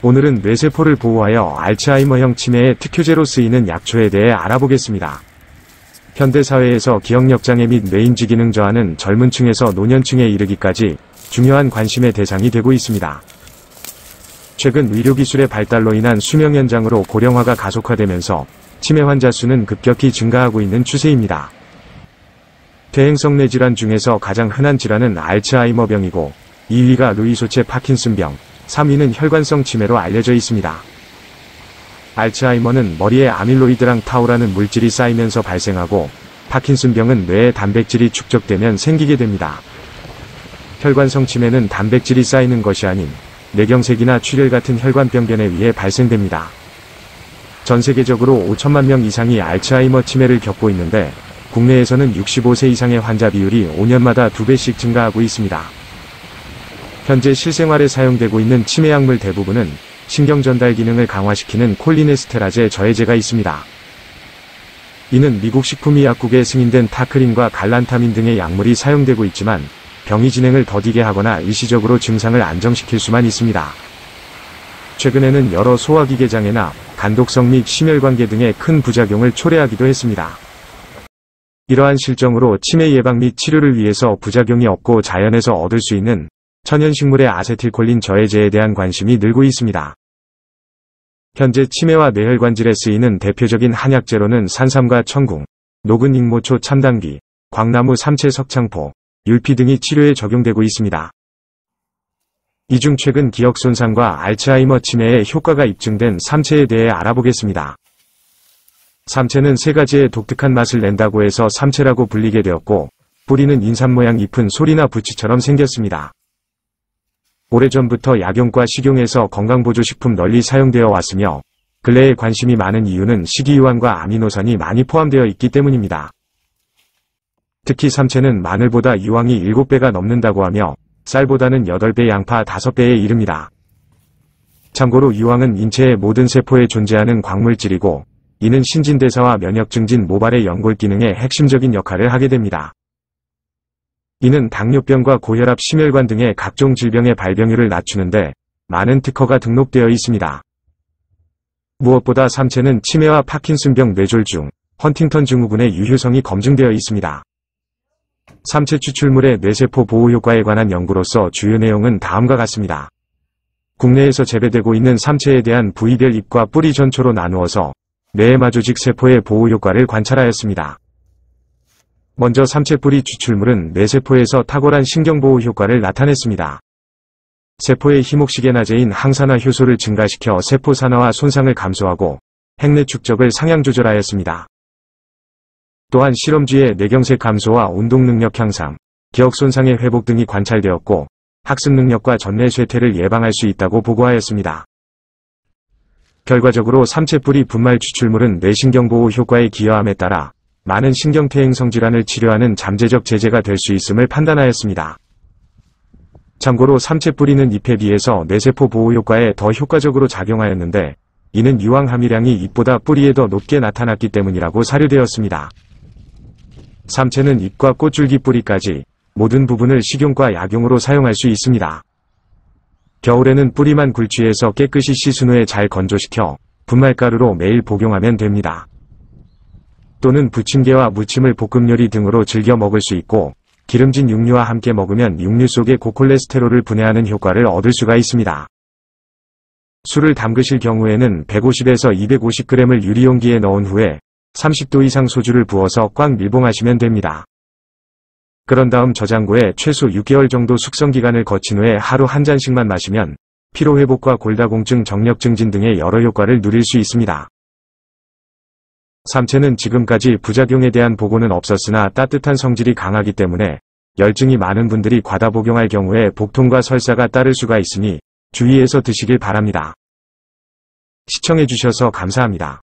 오늘은 뇌세포를 보호하여 알츠하이머형 치매의 특효제로 쓰이는 약초에 대해 알아보겠습니다. 현대사회에서 기억력장애 및 뇌인지 기능 저하는 젊은 층에서 노년층에 이르기까지 중요한 관심의 대상이 되고 있습니다. 최근 의료기술의 발달로 인한 수명 연장으로 고령화가 가속화되면서 치매 환자 수는 급격히 증가하고 있는 추세입니다. 퇴행성 뇌질환 중에서 가장 흔한 질환은 알츠하이머병이고 2위가 루이소체 파킨슨병, 3위는 혈관성 치매로 알려져 있습니다. 알츠하이머는 머리에 아밀로이드랑 타우라는 물질이 쌓이면서 발생하고 파킨슨병은 뇌에 단백질이 축적되면 생기게 됩니다. 혈관성 치매는 단백질이 쌓이는 것이 아닌 뇌경색이나 출혈 같은 혈관병변에 의해 발생됩니다. 전 세계적으로 5천만 명 이상이 알츠하이머 치매를 겪고 있는데 국내에서는 65세 이상의 환자 비율이 5년마다 2배씩 증가하고 있습니다. 현재 실생활에 사용되고 있는 치매 약물 대부분은 신경 전달 기능을 강화시키는 콜리네스테라제 저해제가 있습니다. 이는 미국 식품의 약국에 승인된 타크린과 갈란타민 등의 약물이 사용되고 있지만 병이 진행을 더디게 하거나 일시적으로 증상을 안정시킬 수만 있습니다. 최근에는 여러 소화기계 장애나 간독성 및 심혈관계 등의 큰 부작용을 초래하기도 했습니다. 이러한 실정으로 치매 예방 및 치료를 위해서 부작용이 없고 자연에서 얻을 수 있는 천연식물의 아세틸콜린 저해제에 대한 관심이 늘고 있습니다. 현재 치매와 뇌혈관질에 쓰이는 대표적인 한약재로는 산삼과 청궁, 녹은 익모초 참당귀, 광나무 삼채 석창포, 율피 등이 치료에 적용되고 있습니다. 이 중 최근 기억 손상과 알츠하이머 치매에 효과가 입증된 삼채에 대해 알아보겠습니다. 삼채는 세 가지의 독특한 맛을 낸다고 해서 삼채라고 불리게 되었고, 뿌리는 인삼 모양 잎은 소리나 부치처럼 생겼습니다. 오래전부터 약용과 식용에서 건강보조식품 널리 사용되어 왔으며, 근래에 관심이 많은 이유는 식이유황과 아미노산이 많이 포함되어 있기 때문입니다. 특히 삼채는 마늘보다 유황이 7배가 넘는다고 하며, 쌀보다는 8배 양파 5배에 이릅니다. 참고로 유황은 인체의 모든 세포에 존재하는 광물질이고, 이는 신진대사와 면역 증진 모발의 연골 기능에 핵심적인 역할을 하게 됩니다. 이는 당뇨병과 고혈압 심혈관 등의 각종 질병의 발병률을 낮추는데 많은 특허가 등록되어 있습니다. 무엇보다 삼채는 치매와 파킨슨병 뇌졸중, 헌팅턴 증후군의 유효성이 검증되어 있습니다. 삼채 추출물의 뇌세포 보호 효과에 관한 연구로서 주요 내용은 다음과 같습니다. 국내에서 재배되고 있는 삼채에 대한 부위별 잎과 뿌리 전초로 나누어서 뇌마조직 세포의 보호 효과를 관찰하였습니다. 먼저 삼채 뿌리 추출물은 뇌세포에서 탁월한 신경보호 효과를 나타냈습니다. 세포의 희목시계나제인 항산화 효소를 증가시켜 세포 산화와 손상을 감소하고 핵내 축적을 상향 조절하였습니다. 또한 실험쥐의 뇌경색 감소와 운동 능력 향상, 기억 손상의 회복 등이 관찰되었고 학습 능력과 전뇌 쇠퇴를 예방할 수 있다고 보고하였습니다. 결과적으로 삼채뿌리 분말 추출물은 뇌신경보호 효과에 기여함에 따라 많은 신경퇴행성 질환을 치료하는 잠재적 제재가 될 수 있음을 판단하였습니다. 참고로 삼채 뿌리는 잎에 비해서 뇌세포 보호 효과에 더 효과적으로 작용하였는데 이는 유황 함유량이 잎보다 뿌리에 더 높게 나타났기 때문이라고 사료되었습니다. 삼채는 잎과 꽃줄기 뿌리까지 모든 부분을 식용과 약용으로 사용할 수 있습니다. 겨울에는 뿌리만 굴취해서 깨끗이 씻은 후에 잘 건조시켜 분말가루로 매일 복용하면 됩니다. 또는 부침개와 무침을 볶음 요리 등으로 즐겨 먹을 수 있고 기름진 육류와 함께 먹으면 육류 속의 고콜레스테롤을 분해하는 효과를 얻을 수가 있습니다. 술을 담그실 경우에는 150에서 250g을 유리용기에 넣은 후에 30도 이상 소주를 부어서 꽉 밀봉하시면 됩니다. 그런 다음 저장고에 최소 6개월 정도 숙성기간을 거친 후에 하루 한 잔씩만 마시면 피로회복과 골다공증 정력 증진 등의 여러 효과를 누릴 수 있습니다. 삼채는 지금까지 부작용에 대한 보고는 없었으나 따뜻한 성질이 강하기 때문에 열증이 많은 분들이 과다 복용할 경우에 복통과 설사가 따를 수가 있으니 주의해서 드시길 바랍니다. 시청해주셔서 감사합니다.